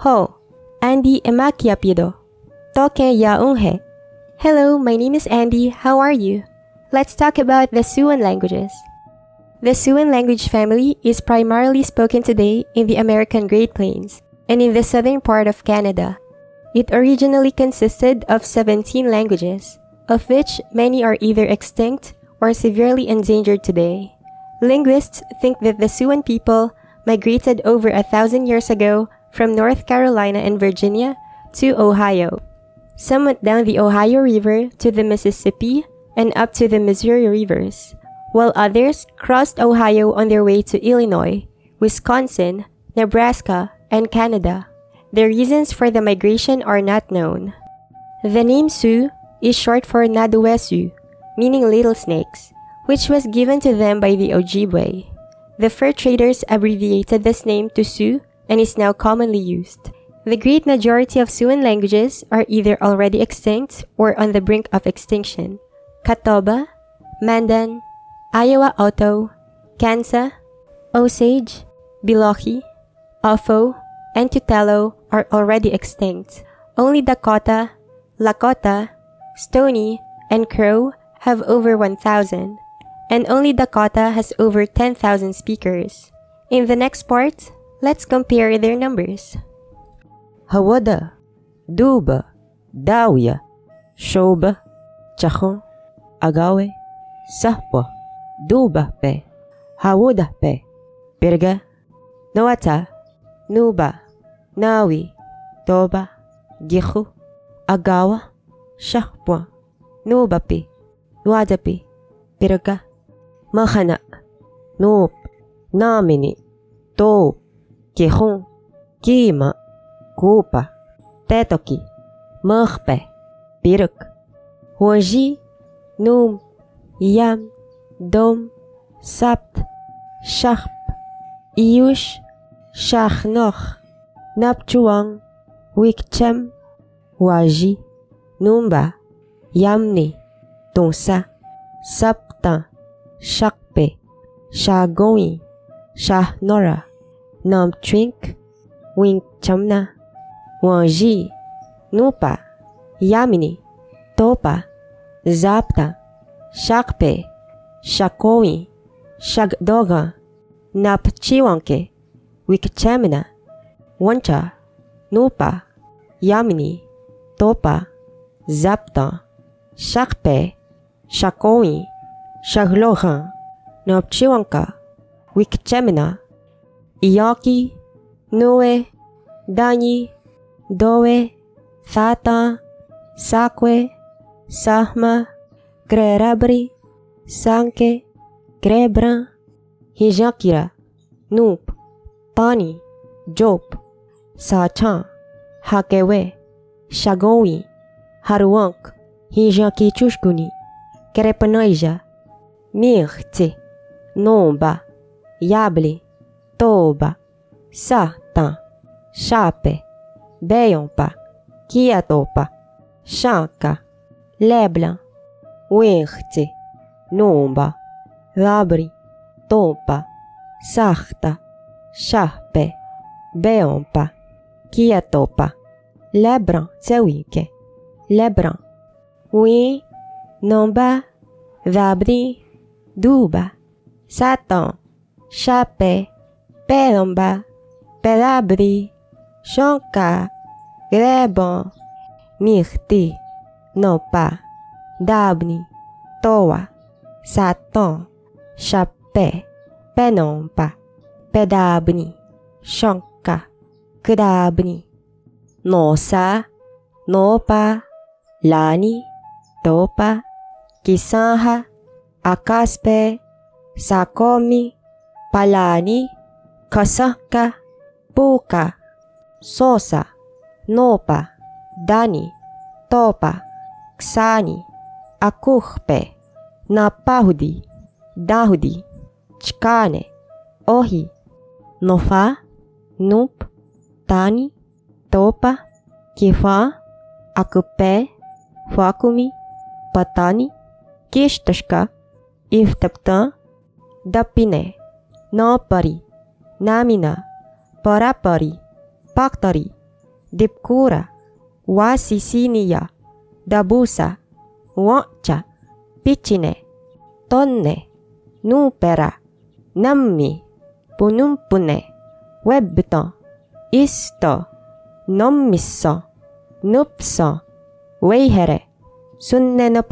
Ho, Andy emakiapido. Toke ya unhe. Hello, my name is Andy. How are you? Let's talk about the Siouan languages. The Siouan language family is primarily spoken today in the American Great Plains and in the southern part of Canada. It originally consisted of 17 languages, of which many are either extinct or severely endangered today. Linguists think that the Siouan people migrated over a thousand years ago from North Carolina and Virginia to Ohio. Some went down the Ohio River to the Mississippi and up to the Missouri rivers, while others crossed Ohio on their way to Illinois, Wisconsin, Nebraska, and Canada. The reasons for the migration are not known. The name Sioux is short for Nadowessioux, meaning little snakes, which was given to them by the Ojibwe. The fur traders abbreviated this name to Sioux and is now commonly used. The great majority of Siouan languages are either already extinct or on the brink of extinction. Catawba, Mandan, Iowa Oto, Kansa, Osage, Biloxi, Ofo, and Tutelo are already extinct. Only Dakota, Lakota, Stoney, and Crow have over 1,000, and only Dakota has over 10,000 speakers. In the next part, let's compare their numbers. Hawada, Duba, Dawya, Shoba, Chachon, Agawe, Sahpa, Duba pe, Hawuda pe, Birga, Nawata, Nuba, Nawi, Toba, Gichu, Agawa, Shahpwa, Nubapi, Nuadapi, Birga, Mahana, Noop, Namini, To, kehon, Kima, Kupa, tetoki, mõhpe, pirk, huoji, num, Yam, dom, sapt, šahp, Iush, šahnoh, napčuang, wikčem, huaji, numba, yamni, tonsa, sapta, shakpe, shagoi, shahnora. 넘트윙크 윙 점나 원지 누파 야미니 토파 zapta, shakpe, szakowi, szakdoga, napciłankę, wikczemna, wancha, nupa, yamini, topa, zapta, shakpe, szakowi, szaglocha, napciłanka, wikczemna, Iyaki, Noe, Dani, Doe, Thata, Sakwe, Sahma, Grerabri, Sanke, Grebra, Hijakira, Noop, Pani, Job, Sachan, Hakewe, Shagowi, Haruank, Hijaki Chushkuni, Krepanaija, Mirte, Nomba, Yable, Toba, Satan, Chape, Beyonpa, Kiatopa, Chanka, Leblan, Werte, Nomba, Labri, Tompa, Sarta, Chape, Beyonpa, Kiatopa, Lebran Tsewike, Lebran, Wi, Nomba, Vabri, Duba, Satan, Chape, Pelomba, Pelabri, Chanka, Grebon, Mirti, Nopa, Dabni, Toa, Satan, Chapé, Penompa, Pedabni, Chanka, Krabni, Nosa, Nopa, Lani, Topa, Kisanha, Akaspe, Sakomi, Palani, Kasaka, Puka, Sosa, Nopa, Dani, Topa, Ksani, Akuhpe, Napahudi, Dahudi, Chkane, Ohi, Nofa, Nup, Tani, Topa, Kifa, Akupe, Fakumi, Patani, Kishtashka, Iftaptan, Dapine, Nopari, Namina, Parapari, Paktari, dipkura, wasisiniya, dabusa, wacha, pichine, tonne, nupera, nammi, punumpune, webto, isto, nommisso, nupso, weihere, sunne no